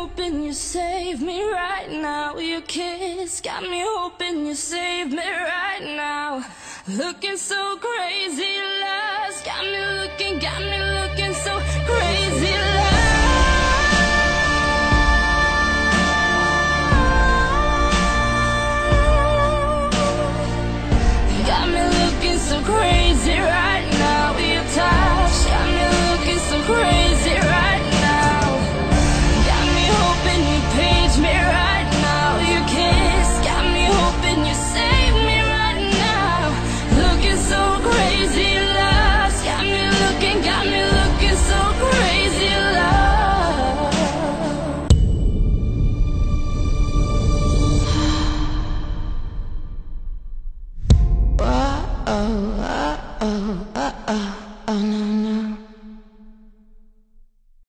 hoping you save me right now. Your kiss got me hoping you save me right now. Looking so crazy, lost. Got me looking, got me looking so crazy, lost. Got me looking so crazy oh, oh, oh, oh, no.